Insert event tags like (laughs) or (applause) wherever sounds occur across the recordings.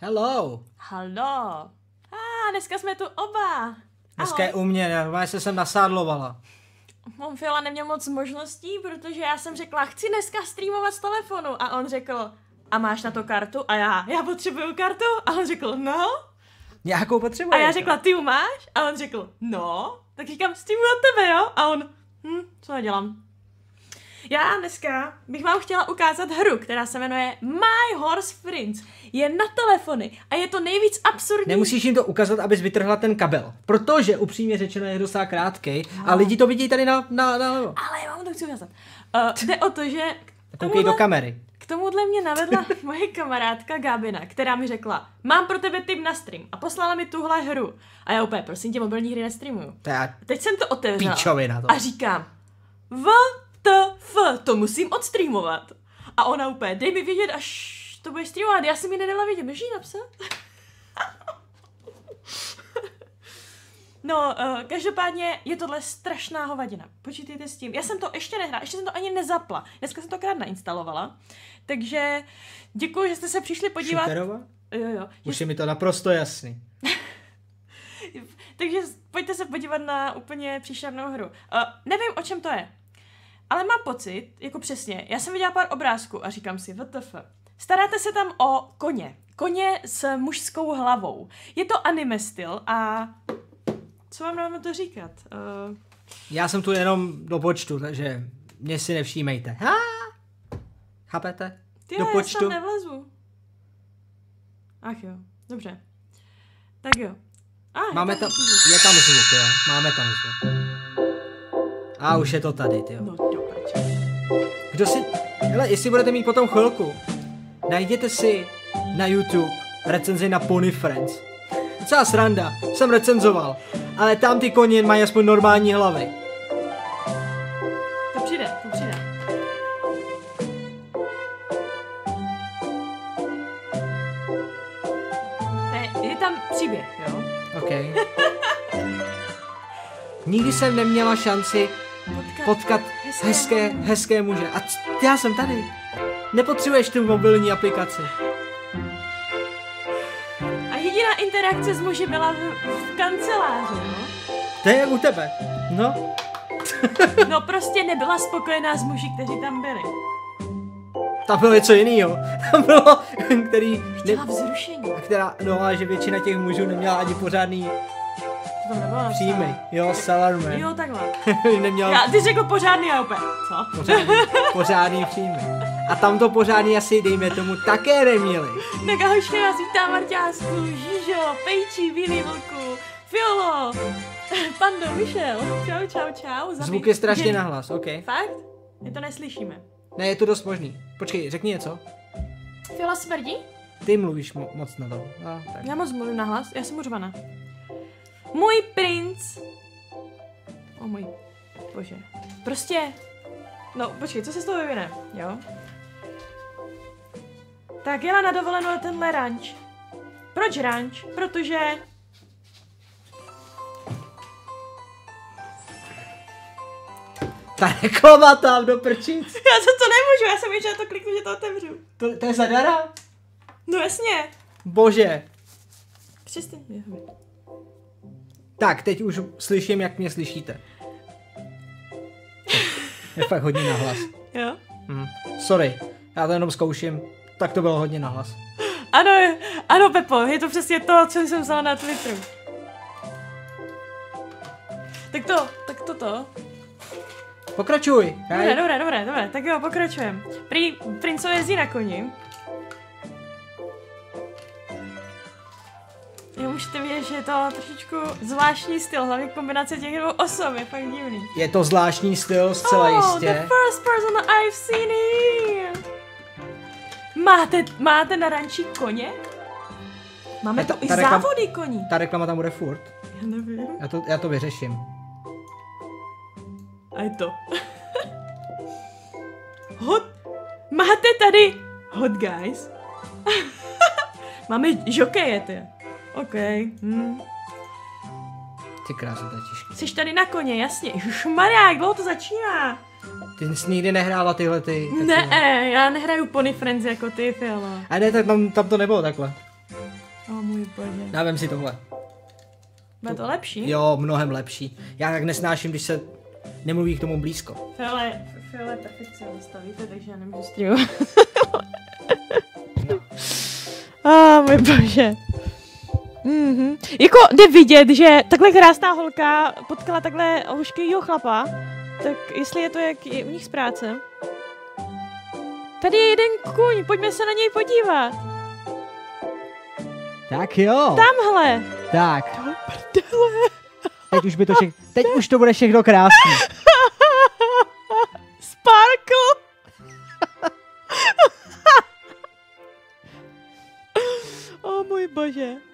Hello. Halo. A ah, dneska jsme tu oba. Dneska je u mě, já se sem nasádlovala. On Fiola neměl moc možností, protože já jsem řekla, chci dneska streamovat z telefonu. A on řekl, a máš na to kartu? A já, já potřebuju kartu? A on řekl, no. Nějakou potřebuji. A já řekla, ty ju máš? A on řekl, no. Tak říkám, streamuju od tebe, jo? A on, hm, co já dělám? Já dneska bych vám chtěla ukázat hru, která se jmenuje My Horse Prince. Je na telefony a je to nejvíc absurdní. Nemusíš jim to ukázat, abys vytrhla ten kabel. Protože upřímně řečeno je docela krátký no. a lidi to vidí tady na, na, na Ale já vám to chci ukázat. Uh, jde o to, že... Koukej do kamery. K tomuhle mě navedla (laughs) moje kamarádka Gabina, která mi řekla, mám pro tebe tip na stream a poslala mi tuhle hru. A já úplně, prosím tě, mobilní hry nestreamuju. Teď jsem to otevřela to. a říkám, v t, f, to musím odstreamovat. A ona úplně, dej mi vědět, až to bude streamovat. Já jsem mi nedala vědět, můžeš jí napsat? No, uh, každopádně je tohle strašná hovadina. Počítejte s tím. Já jsem to ještě nehrála, ještě jsem to ani nezapla. Dneska jsem to krát nainstalovala. Takže děkuji, že jste se přišli podívat. Šuterova? Jo, jo. Už je mi to naprosto jasný. (laughs) Takže pojďte se podívat na úplně příšernou hru. Uh, nevím, o čem to je. Ale mám pocit, jako přesně, já jsem viděla pár obrázků a říkám si, WTF. Staráte se tam o koně. Koně s mužskou hlavou. Je to anime styl a co vám máme to říkat? Uh... Já jsem tu jenom do počtu, takže mě si nevšímejte. Ha! Chápete? Ty do počtu. já tam nevlezu. Ach jo, dobře. Tak jo. Ah, Máme tam, je tam zvuk, jo. Máme tam zvuk. A už je to tady, ty No, Kdo si... Hele, jestli budete mít potom chvilku, najděte si na YouTube recenzi na Pony Friends. Docela sranda, jsem recenzoval, ale tam ty koně mají aspoň normální hlavy. To přijde, to přijde. je, je tam příběh, jo? OK. Nikdy jsem neměla šanci potkat hezké, hezké, muže. A já jsem tady. Nepotřebuješ tu mobilní aplikaci. A jediná interakce s muži byla v, v kanceláři, no? To je u tebe. No. (laughs) no prostě nebyla spokojená s muži, kteří tam byli. Tam bylo něco jiného. (laughs) Tam bylo, který... Chtěla vzrušení. Která, no a že většina těch mužů neměla ani pořádný to tam nebylo Příjmy, jo, Salarman. Jo, takhle. (laughs) Neměl... Já, ty řekl pořádný a opět, co? Pořádný, (laughs) pořádný příjmy. A tam to pořádný asi, dejme tomu, také neměli. Tak ahožky vás vítám Marťásku, Žižo, Pejčí, Bílý vlku, Fiolo, (laughs) Pando, Michel, čau, čau, čau. Zabij... Zvuk je strašně nahlas, OK. Fakt? My to neslyšíme. Ne, je to dost možný. Počkej, řekni něco. Fiola smrdí? Ty mluvíš mo- moc na to. Já moc mluvím nahlas, já jsem uřvaná. Můj princ. O můj bože. Prostě. No, počkej, co se z toho vyvine, jo? Tak jela na dovolenou na tenhle ranč. Proč ranč? Protože... Ta reklama tam do prčic. (laughs) Já za to nemůžu, já jsem víš, že to kliknu, že to otevřu. To, to je zadara? No jasně. Bože. Přestaň. Tak, teď už slyším, jak mě slyšíte. Je fakt hodně nahlas. Jo? Hm. Sorry, já to jenom zkouším. Tak to bylo hodně nahlas. Ano, ano Pepo, je to přesně to, co jsem vzala na Twitteru. Tak to, tak to to. Pokračuj. Dobré, dobré, dobré, dobré, tak jo, pokračujem. Prý princo jezdí na koni Jo, můžete vidět, že je to trošičku zvláštní styl, hlavně kombinace těch dvou osob je fakt divný. Je to zvláštní styl, zcela oh, jistě. the first person I've seen here. Máte, máte na ranči koně? Máme ta, tu i ta reklam, závody koní. Ta reklama tam bude furt. Já nevím. Já to, já to vyřeším. A je to. (laughs) hot. Máte tady hot guys. (laughs) Máme žokeje, ty. OK. Hm. Ty krása, to je těžké. Jsi tady na koně, jasně. Maria, jak dlouho to začíná? Ty jsi nikdy nehrála tyhle ty... Ne, já nehraju Pony Friends jako ty, Fiala. A ne, tak tam, tam to nebylo takhle. můj bože. Já vem si tohle. Bude to lepší? Jo, mnohem lepší. Já tak nesnáším, když se nemluví k tomu blízko. Fiole, Fiole je perfekcionista, víte, takže já nemůžu streamovat. (laughs) A ah, můj bože. Mhm. Jako jde vidět, že takhle krásná holka potkala takhle ošklivýho chlapa, tak jestli je to jak je u nich z práce. Tady je jeden kuň, pojďme se na něj podívat. Tak jo. Tamhle. Tak. Do prdele. Teď už by to všechno, teď už to bude všechno krásný. (laughs) Sparkle. (laughs) oh můj bože.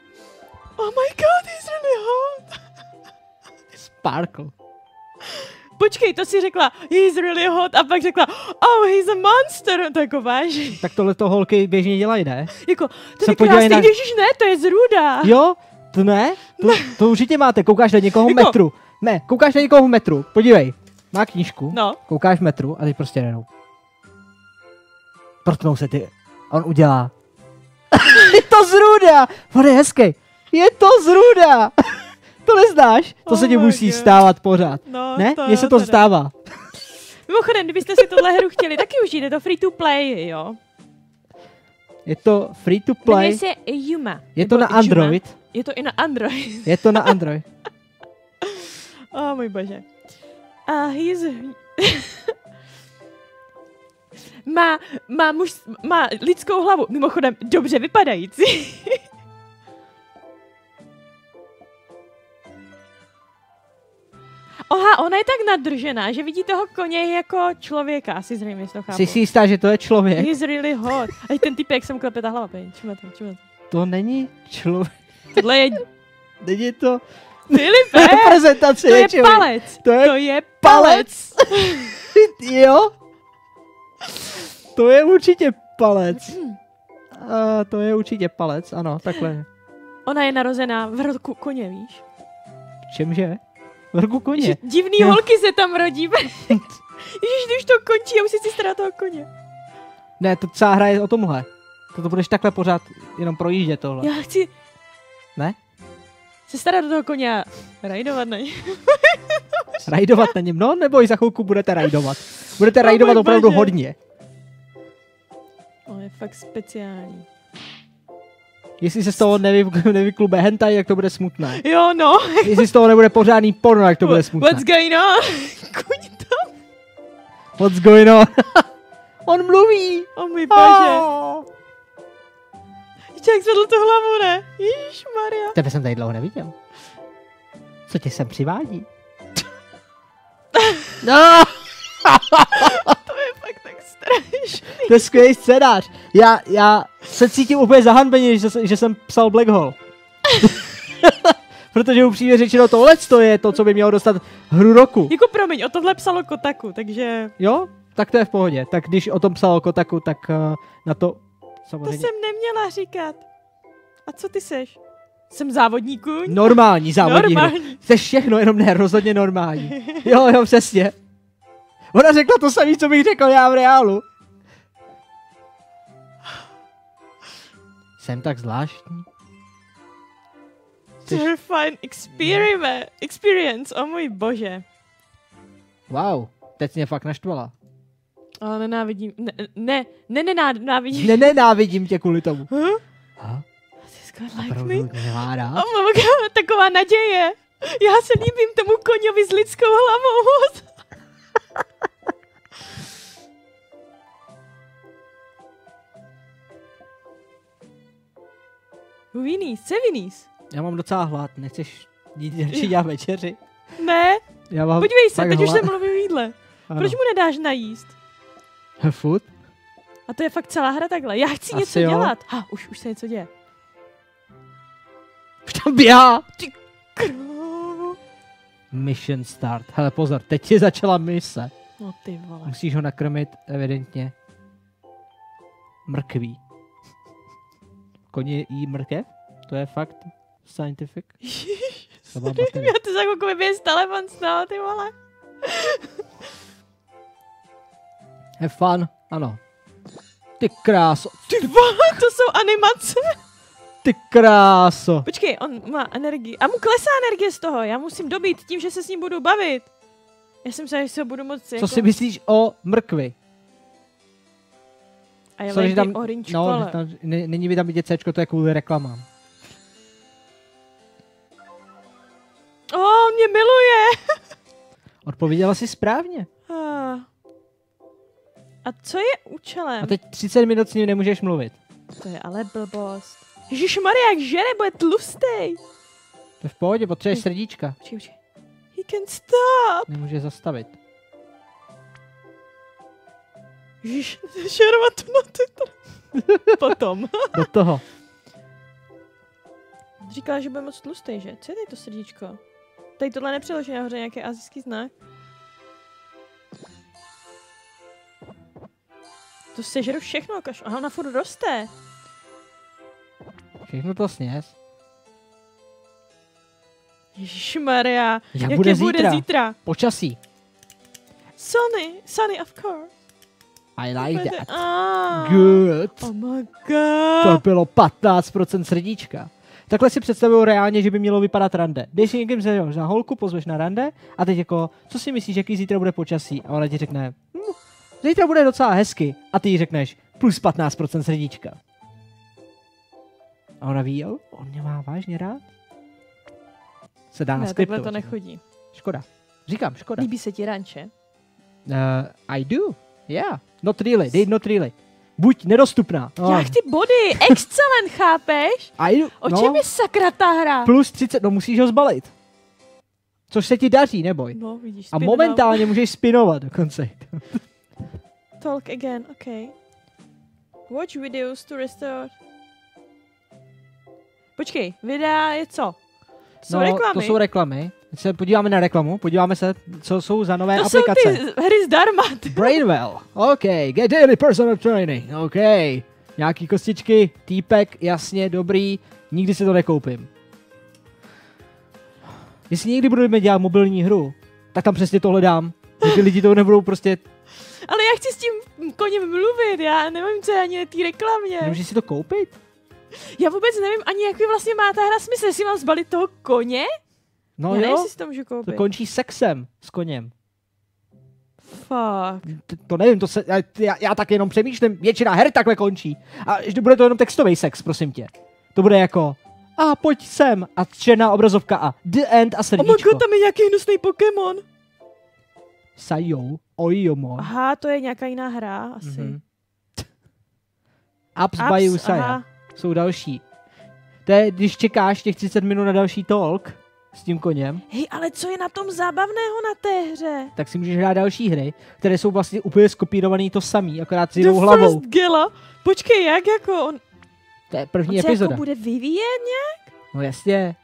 Oh my god, he's really hot. Sparkle. Počkej, to si řekla, he's really hot, a pak řekla, oh, he's a monster, to jako vážně. Tak tohle to holky běžně dělají, ne? Jako, to je krásný, na- už ne, to je zruda. Jo, to ne? To, to určitě máte, koukáš na někoho Jako- metru. Ne, koukáš na někoho v metru, podívej. Má knížku, No, koukáš v metru a teď prostě jenom. Protnou se ty. A on udělá. (laughs) je to zruda! On je hezký. Je to zruda! (laughs) to neznáš? To Oh se ti musí God. stávat pořád. no, Ne? Mně se to teda. stává. Mimochodem, kdybyste si tohle hru chtěli taky užít, je to free to play, jo. Je to free to Jmenuje play. se Yuma. Je to na Android. Juma. Je to i na Android. Je to na Android. (laughs) oh, můj bože. A he's... (laughs) má, má, muž, má lidskou hlavu, mimochodem dobře vypadající. Oha, ona je tak nadržená, že vidí toho koně jako člověka, asi zřejmě si to chápu. Jsi si jistá, že to je člověk? He's really hot. A ten typek jsem klepe ta hlava, pej. To, číme to. To není člověk. Tohle je Není to Filipe, (laughs) reprezentace to je něčeho. palec. To je To je palec. (laughs) Jo? To je určitě palec. A to je určitě palec, ano, takhle. Ona je narozená v roku koně, víš? Čemže? V ruku koně. Že divný Jo. holky se tam rodí. (laughs) Ježíš, když to končí, já už si stará toho koně. Ne, to celá hra je o tomhle. To, budeš takhle pořád jenom projíždět tohle. Já chci Ne? se starat do toho koně a rajdovat na něj. (laughs) Rajdovat na něm, no neboj, za chvilku budete rajdovat. Budete Oh rajdovat můj opravdu bože. hodně. On je fakt speciální. Jestli se z toho nevy, (laughs) nevyklube hentai, tak to bude smutné. Jo, no. Jestli z toho nebude pořádný porno, tak to bude smutné. What's going on? (laughs) Kuň tam. What's going on? (laughs) On mluví. O můj bože. Oh. Jak zvedl tu hlavu, ne? Ježíš Maria. Tebe jsem tady dlouho neviděl. Co tě sem přivádí? No, To je to skvělý scénář. Já, já se cítím úplně zahanbeně, že, že jsem psal Black Hole. (laughs) Protože upřímně řečeno tohle to je to, co by mělo dostat hru roku. Jako promiň, o tohle psalo Kotaku, takže Jo? Tak to je v pohodě. Tak když o tom psalo Kotaku, tak uh, na to to samozřejmě... jsem neměla říkat. A co ty seš? Jsem závodní kůň? Normální závodní hru. Normální. Jsi všechno, jenom ne, rozhodně normální. (laughs) Jo, jo, přesně. Ona řekla to samé, co bych řekl já v reálu. Jsem tak zvláštní. Fajn experiment. Experience, o můj bože. Wow, teď mě fakt naštvala. Ale nenávidím, ne, ne, ne, nenávidím. Ne, nenávidím tě kvůli tomu. Huh? This guy like me? rád? Oh taková naděje. Já se líbím tomu koňovi s lidskou hlavou. Viníz, co je? Já mám docela hlad, nechceš jít (laughs) radši dělat večeři? Ne, Já mám podívej se, teď už hlad. se mluví o jídle. Ano. Proč mu nedáš najíst? Food? A to je fakt celá hra takhle. Já chci Asi něco jo. dělat. Ha, už, už se něco děje. Už tam běhá. Krávo. Mission start. Hele pozor, teď ti začala mise. No ty vole. Musíš ho nakrmit evidentně mrkví. Koně jí mrkev? To je fakt scientific? To. Já ty za chvilku vybije z telefon toho, ty vole. Have fun, ano. Ty kráso. Ty vole, to jsou animace. Ty kráso. Počkej, on má energii. A mu klesá energie z toho. Já musím dobít tím, že se s ním budu bavit. Já jsem se, že se ho budu moc Co jako... si myslíš o mrkvi? A je Sorry, tam, tam, orange no, že tam, ne, není vidět vidět C, to je kvůli reklamám. O, oh, mě miluje. (laughs) Odpověděla si správně. Ah. A co je účelem? A teď 30 minut s ním nemůžeš mluvit. To je ale blbost. Ježíš Maria, jak žere, bude tlustej. To je v pohodě, potřebuješ srdíčka. Počkej, počkej. He can stop. Nemůže zastavit. (laughs) Šerovat to na Twitter. (laughs) Potom. (laughs) Do toho. Říkala, že bude moc tlustej, že? Co je tady to srdíčko? Tady tohle nepřeložené nahoře nějaký azijský znak. To sežeru všechno, kaš. Aha, ona furt roste. Všechno to sněz. Ježíš Maria. Jak Jaké bude bude zítra? zítra? Počasí. Sunny. Sunny, of course. I like that. Ah. Good. Oh my To god. bylo 15% srdíčka. Takhle si představuju reálně, že by mělo vypadat rande. Jdeš si někým za, za holku, pozveš na rande a teď jako, co si myslíš, jaký zítra bude počasí? A ona ti řekne, hm, zítra bude docela hezky. A ty jí řekneš, plus 15% srdíčka. A ona ví, jo, on mě má vážně rád. Se dá Ne, takhle to nechodí. Škoda. Říkám, škoda. Líbí se ti ranče? Uh, I do. Yeah. Not really. Dej not really. Buď nedostupná. Oh. Jak ty body, excellent, (laughs) chápeš? I. O no, čem je sakra ta hra? Plus 30, no musíš ho zbalit. Což se ti daří, neboj. No, vidíš, A momentálně můžeš spinovat dokonce. Talk again, okay. Watch videos to restore. Počkej, videa je co? Jsou no, reklamy? to jsou reklamy. Se podíváme na reklamu, podíváme se, co jsou za nové to aplikace. jsou ty hry zdarma. ty. Brainwell, OK, get daily personal training, OK. Nějaký kostičky, týpek, jasně, dobrý, nikdy si to nekoupím. Jestli někdy budeme dělat mobilní hru, tak tam přesně tohle dám. Že ty lidi to nebudou prostě, Ale já chci s tím koněm mluvit, já nevím, co je ani na té reklamě. nemůžeš si to koupit? Já vůbec nevím ani, jaký vlastně má ta hra smysl, jestli mám zbalit toho koně? No nevím, jo, si to můžu to koupit. končí sexem s koněm. Fuck. T- to nevím, to se, já, já, já tak jenom přemýšlím, většina her takhle končí. A že bude to jenom textový sex, prosím tě. To bude jako, a pojď sem, a černá obrazovka a the end a Oh my srdíčko. god, tam je nějaký hnusný Pokémon. Sayo, ojomo. Aha, to je nějaká jiná hra, asi. Mhm. Ups, by Ups, Usaya. aha. Jsou další. To je, když čekáš těch 30 minut na další talk s tím koněm, Hej, ale co je na tom zábavného na té hře? tak si můžeš hrát další hry, které jsou vlastně úplně skopírovaný to samý, akorát s The jinou hlavou. First Gala. Počkej, jak jako on, To je on první se epizoda. jako bude vyvíjet nějak? No jasně.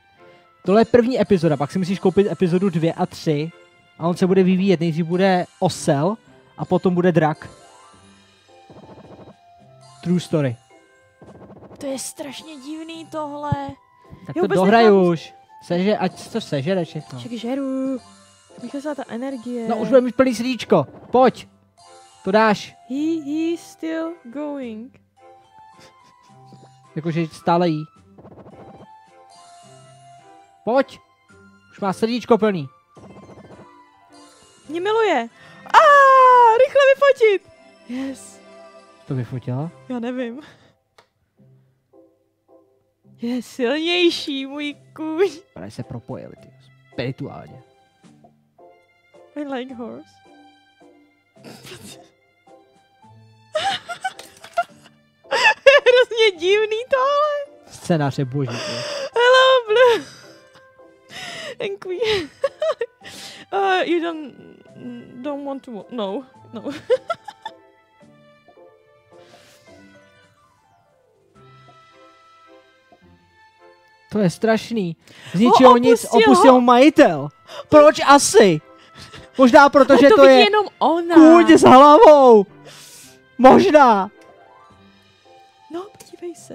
Tohle je první epizoda, pak si musíš koupit epizodu 2 a 3 a on se bude vyvíjet. Nejdřív bude osel a potom bude drak. True story. To je strašně divný tohle. Tak Já to dohraj nechápu. už. Seže, ať to sežere všechno. Však žeru. Vycházela ta energie. No už bude mít plný srdíčko. Pojď. To dáš. He, he's still going. Jakože stále jí. Pojď. Už má srdíčko plný. Mě miluje. A rychle vyfotit. Yes. To vyfotila? Já nevím. Je silnější, můj kůň. Právě se propojili, ty. Spirituálně. I like horse. (laughs) Hrozně divný tohle. Scénář je boží. ty. Hello, Blue. And queen. (laughs) uh, you don't don't want to. No, no. (laughs) To je strašný. Z ničeho Ho nic opustil opustil ho. majitel. Proč asi? Možná proto, že to, to je jenom ona. kůň s hlavou. Možná. No, podívej se.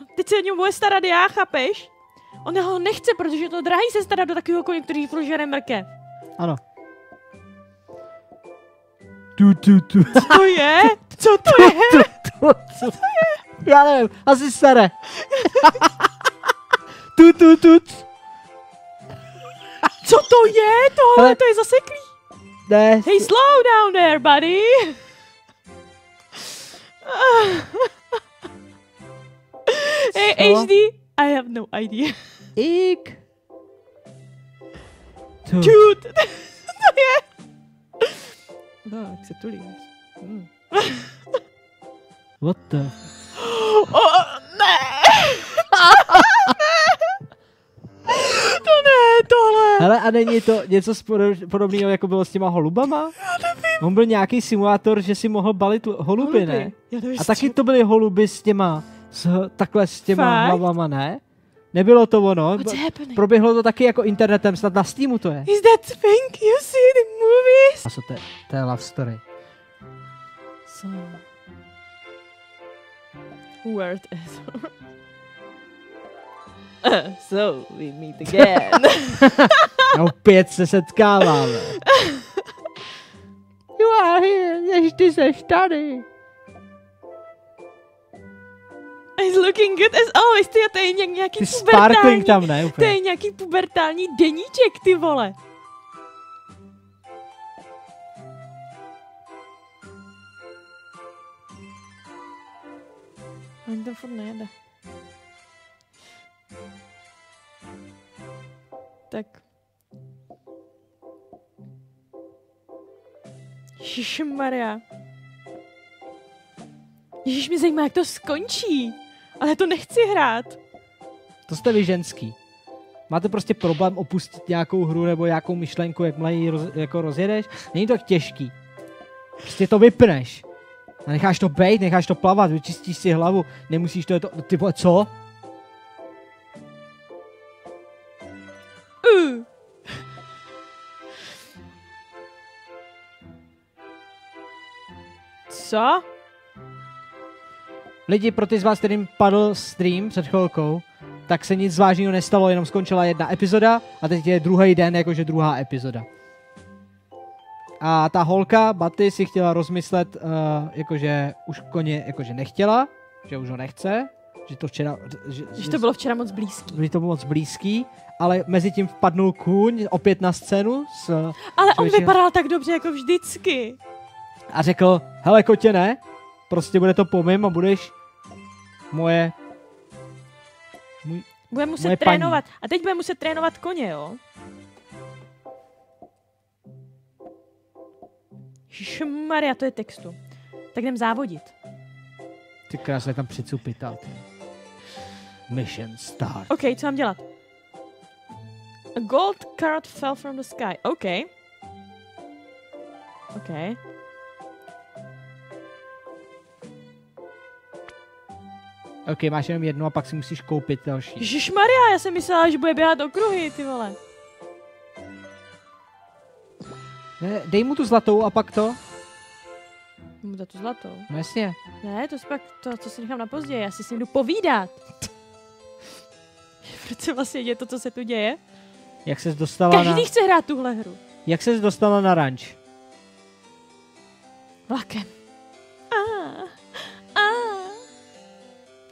On Teď se o něj bude starat já, chápeš? On ho nechce, protože je to drahý se starat do takového koně, který prožere mrke. Ano. Tu, tu, tu. Co to je? Co to je? tu, tu. Já nevím, asi staré. (laughs) tut, tut, tut. Co to je? Tohle to je zaseklý. Ne, Hey, slow down there, buddy. (laughs) hey? HD, I have no idea. ik. Dude, (laughs) to je. No, jak se tulí. Hmm. (laughs) What the? (gasps) Oh, ne! Tohle. Hele, a není to něco podobného, jako bylo s těma holubama? On byl nějaký simulátor, že si mohl balit l- holuby, ne? Já nevím, A taky to byly holuby s těma, s, takhle s těma Fakt? hlavama, ne? Nebylo to ono. Proběhlo to taky jako internetem, snad na Steamu to je. Is that thing you see in the movies? A co to je? To je love story. So. Word is. (laughs) Uh, (laughs) so we meet again. (laughs) A opět se setkáváme. (laughs) You are here, než ty seš tady. He's looking good as always. Ty, to je nějak, nějaký Ty pubertální. sparkling tam, ne? To Úplně. je nějaký pubertální deníček, ty vole. Ani to furt nejede. Tak. Maria. Ježíš, mě zajímá, jak to skončí. Ale to nechci hrát. To jste vy ženský. Máte prostě problém opustit nějakou hru nebo nějakou myšlenku, jak ji roz, jako rozjedeš? Není to těžký. Prostě to vypneš. A necháš to bejt, necháš to plavat, vyčistíš si hlavu, nemusíš to, to ty vole, co? Co? Lidi, pro ty z vás, kterým padl stream před chvilkou, tak se nic vážného nestalo, jenom skončila jedna epizoda a teď je druhý den, jakože druhá epizoda. A ta holka, Baty, si chtěla rozmyslet, uh, jakože už koně jakože nechtěla, že už ho nechce, že to včera... Že, Že to bylo včera moc blízký. byli to moc blízký, ale mezi tím vpadnul kůň opět na scénu s, Ale on vypadal tak dobře jako vždycky. A řekl, hele kotě ne, prostě bude to po mým a budeš moje... Můj, Bude Moje muset paní. trénovat. A teď bude muset trénovat koně, jo? Maria, to je textu. Tak jdem závodit. ty krásně tam přicupital. Ty. Mission start. OK, co mám dělat? A gold card fell from the sky. OK. OK. Ok, máš jenom jednu a pak si musíš koupit další. Ježíš Maria, já jsem myslela, že bude běhat okruhy, ty vole. Ne, dej mu tu zlatou a pak to. Mu za tu zlatou. No jasně. Ne, to je pak to, co si nechám na později, já si s ním jdu povídat. (laughs) Proč se vlastně děje to, co se tu děje? Jak ses dostala na... Každý chce hrát tuhle hru. Jak ses dostala na ranč? Vlakem.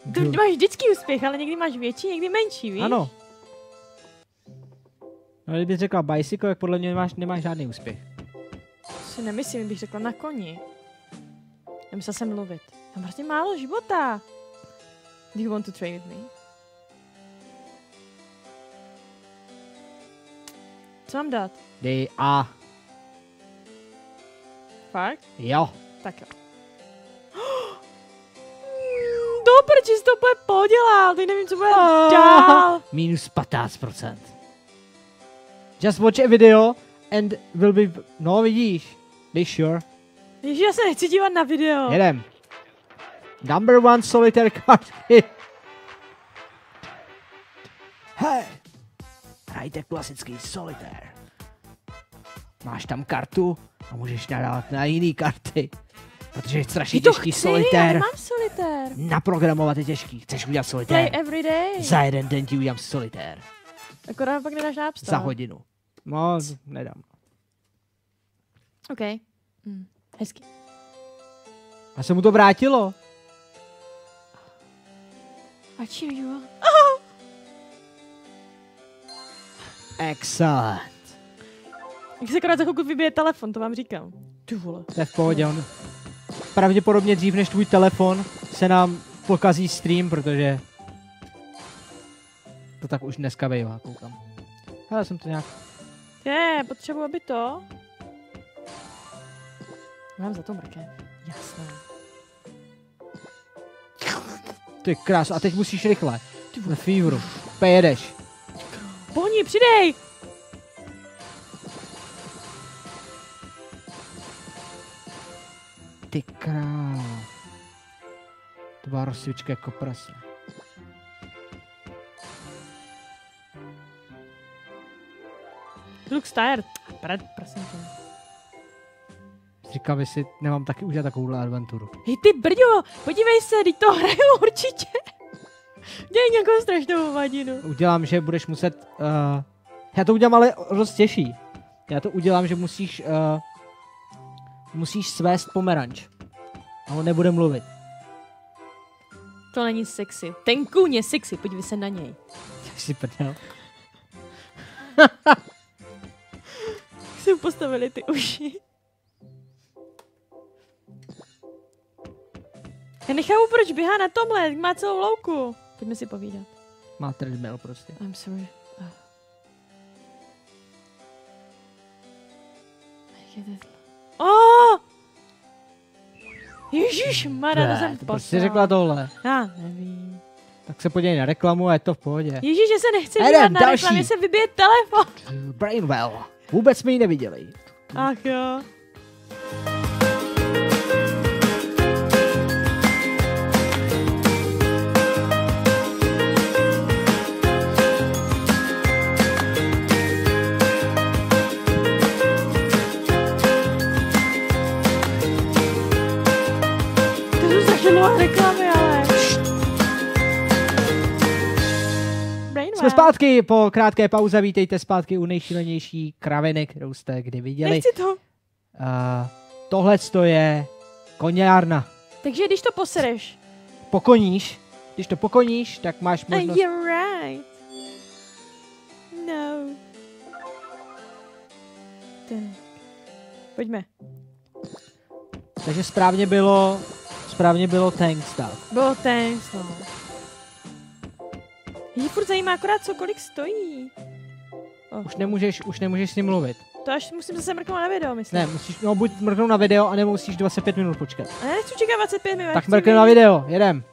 Kdo- máš vždycky úspěch, ale někdy máš větší, někdy menší, víš? Ano. No, kdybych řekla bicycle, jak podle mě nemáš, nemáš žádný úspěch. To si nemyslím, bych řekla na koni. Nemusel jsem mluvit. Mám hrozně málo života. Do you want to train with me? Co mám dát? Dej A. Fakt? Jo. Tak jo. Do prči jsi to bude podělal, teď nevím, co bude dál. Minus 15%. Just watch a video and will be... No vidíš. Dej sure. Ježiš, já se nechci dívat na video. Jedem. Number one solitaire card. (laughs) Hej. Hrajte klasický solitaire. Máš tam kartu a můžeš nadávat na jiný karty. Protože je strašně to těžký chci, solitér. já nemám solitér. Naprogramovat je těžký. Chceš udělat Play solitér? every day. Za jeden den ti udělám solitér. Akorát pak nedáš Store. Za hodinu. No, z- nedám. OK. Hm. Hezky. A se mu to vrátilo. Ať jo. Excellent. Jak se akorát za chvilku vybije telefon, to vám říkám. Ty vole. To je v pohodě, on pravděpodobně dřív než tvůj telefon se nám pokazí stream, protože to tak už dneska bývá, koukám. Ale jsem to nějak... Je, potřebuji, aby to... Mám za to mrkev. Jasné. Ty krás, a teď musíš rychle. Ty feveru. Pejedeš. Pohni, přidej! Rozsvička jako prase. Looks tired. Pred, prosím tě. Říkám, jestli nemám taky udělat takovouhle adventuru. Hej ty brďo, podívej se, teď to hraju určitě. Dělej nějakou strašnou vadinu. Udělám, že budeš muset... Uh, já to udělám ale dost těžší. Já to udělám, že musíš... Uh, musíš svést pomeranč. A on nebude mluvit. To není sexy. Ten kůň je sexy, podívej se na něj. Tak si prdel. (laughs) Jak postavili ty uši. Já nechápu, proč běhá na tomhle, má celou louku. Pojďme si povídat. Má treadmill prostě. I'm sorry. Jak je to? Oh! Ježíš, Mara, to jsem poslal. prostě řekla tohle. Já nevím. Tak se podívej na reklamu a je to v pohodě. Ježíš, že se nechci Jdem, dívat na další. reklamě, se vybije telefon. Brainwell. Vůbec jsme ji neviděli. Ach jo. Zpátky po krátké pauze. Vítejte zpátky u nejšílenější kraviny, kterou jste kdy viděli. Nechci to. Uh, Tohle to je koněrna. Takže když to posereš. Pokoníš. Když to pokoníš, tak máš možnost... you're right. No. Tak. Pojďme. Takže správně bylo... Správně bylo tank stav. Bylo thanks, no. Mě furt zajímá akorát, co kolik stojí. Oh. Už nemůžeš, už nemůžeš s ním mluvit. To až musím zase mrknout na video, myslím. Ne, musíš, no buď mrknout na video, anebo musíš 25 minut počkat. A já nechci čekat 25 minut. Tak mrkne na video, jedem.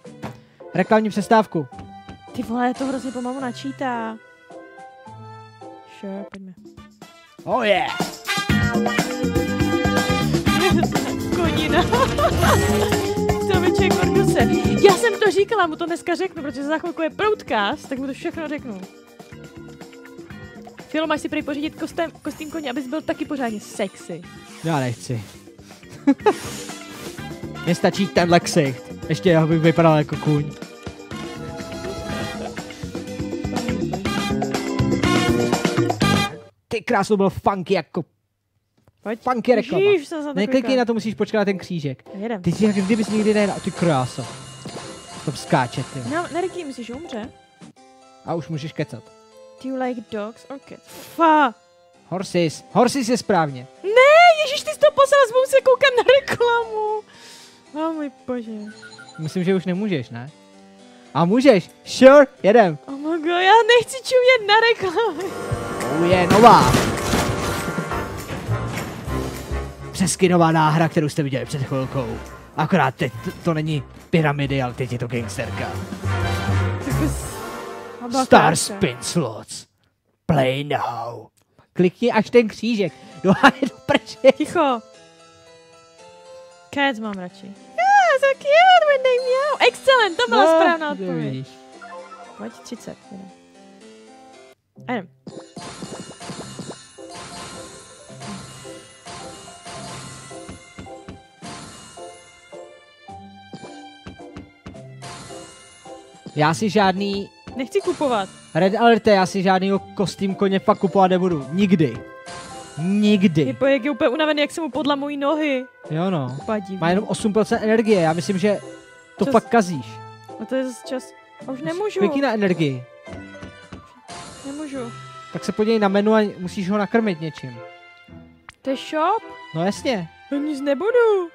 Reklamní přestávku. Ty vole, to hrozně pomalu načítá. Sure, pojďme. Oh yeah. (laughs) Konina. Tomiček Korkuse. Já jsem to říkala, mu to dneska řeknu, protože za chvilku je Proudcast, tak mu to všechno řeknu. Filo, máš si prý pořídit kostém, kostým koně, abys byl taky pořádně sexy. Já nechci. (laughs) Mně stačí tenhle ksicht. Ještě abych vypadal jako kůň. Ty krásno byl funky jako... Pojď. Funky reklama. Ježíš, se Neklikej na to, musíš počkat na ten křížek. Jedem. Ty jsi jak kdybys nikdy nehrál. Ty krása. To skáče, ty. No, Nerky, myslíš, že umře? A už můžeš kecat. Do you like dogs or cats? Fa. Horses. Horses je správně. Ne, ježíš, ty jsi to poslal, zbou se koukat na reklamu. Oh můj bože. Myslím, že už nemůžeš, ne? A můžeš. Sure, jedem. Oh my god, já nechci čumět na reklamy. To je nová. Přeskinová náhra, kterou jste viděli před chvilkou. Akorát teď to, to není pyramidy, ale teď je to gangsterka. Star. Spin Slots. Play now. Klikni až ten křížek. (laughs) No a je do prče. Ticho. Cats mám radši. Yeah, so cute when they meow. Excellent, to byla správná odpověď. No. Pojď 30. Jdem. Já si žádný Nechci kupovat. Red Alert, já si žádný kostým koně fakt kupovat nebudu. Nikdy. Je Nikdy. po, jak je úplně unavený, jak se mu podlamují nohy. Jo no. Padí. Má jenom 8% energie, já myslím, že to Čas- fakt kazíš. A to je zase čas. A už nemůžu, Klikni na energii. nemůžu. Tak se podívej na menu a musíš ho nakrmit něčím. To je shop? No jasně. Já nic nebudu.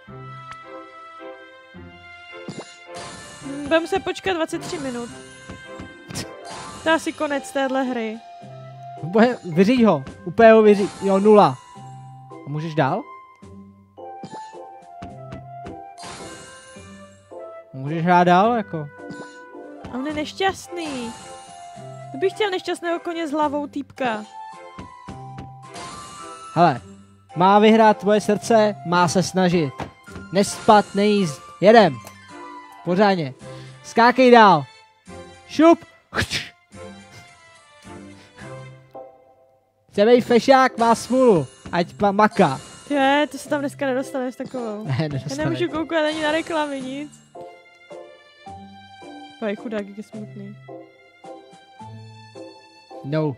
Budeme se počkat 23 minut. To je asi konec téhle hry. Bude, vyříď ho. Úplně ho vyříď. Jo, nula. A můžeš dál? Můžeš hrát dál, jako. A on je nešťastný. To bych chtěl nešťastného koně s hlavou týpka. Hele, má vyhrát tvoje srdce, má se snažit. Nespat, nejíst. Jedem. Pořádně. Skákej dál. Šup. Chč. Být fešák, má smůlu. Ať pa maká. Je, to se tam dneska nedostane s takovou. (laughs) Ne, Já nedostane. nemůžu koukat ani na reklamy, nic. Poj, chudák, jak je smutný. No.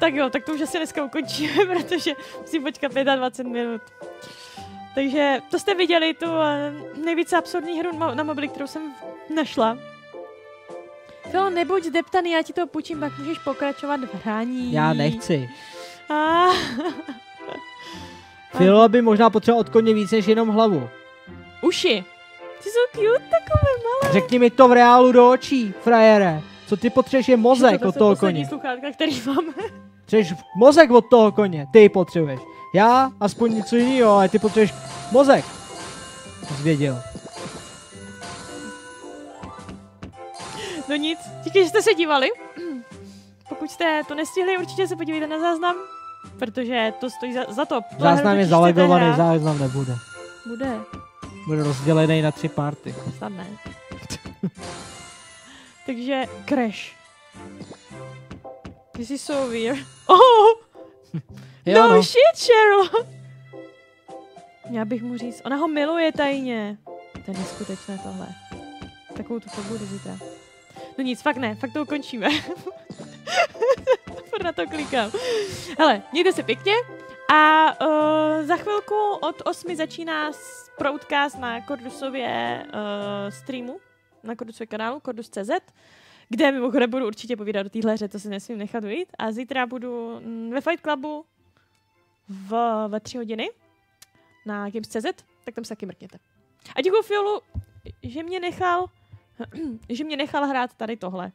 Tak jo, tak to už asi dneska ukončíme, (laughs) protože musím počkat 25 minut. Takže to jste viděli, tu eh, nejvíce absurdní hru na mobily, kterou jsem našla. Filo, nebuď zdeptaný, já ti to půjčím, pak můžeš pokračovat v hraní. Já nechci. A... (laughs) Filo by možná potřeboval od koně víc než jenom hlavu. Uši. Ty jsou cute, takové malé. Řekni mi to v reálu do očí, frajere. Co ty potřebuješ je mozek to od jsou toho koně. sluchátka, který máme. Potřebuješ mozek od toho koně, ty potřebuješ. Já aspoň něco jiného, ale ty potřebuješ mozek. Zvěděl. No nic, díky, že jste se dívali. Pokud jste to nestihli, určitě se podívejte na záznam, protože to stojí za, za to. Záznam je zalegovaný, záznam nebude. Bude, Bude rozdělený na tři party. snad ne. (laughs) Takže Crash. This is so weird. (laughs) Oh, Jo, no, no. shit, Cheryl. Já bych mu říct, ona ho miluje tajně. To je neskutečné tohle. Takovou tu fakt budu zítra. No nic, fakt ne, fakt to ukončíme. (laughs) Furt na to klikám. Hele, mějte se pěkně a uh, za chvilku od 8 začíná s- broadcast na Kordusově uh, streamu, na Kordusově kanálu, Kordus.cz, kde mimochodem budu určitě povídat o téhle hře, to si nesmím nechat ujít. A zítra budu mm, ve Fight Clubu v, ve tři hodiny na Games.cz, tak tam se taky mrkněte. A děkuji Fiolu, že mě nechal (clears throat) že mě nechal hrát tady tohle.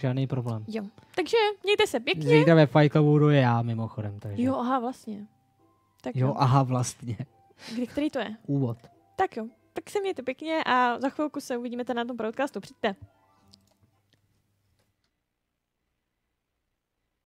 Žádný problém. Jo. Takže mějte se pěkně. Zítra ve Fight Clubu budu já mimochodem, takže. Jo, aha, vlastně. Tak jo, jo. aha, vlastně. Kdy, který to je? Úvod. Tak jo. Tak se mějte pěkně a za chvilku se uvidíme tady na tom broadcastu. Přijďte.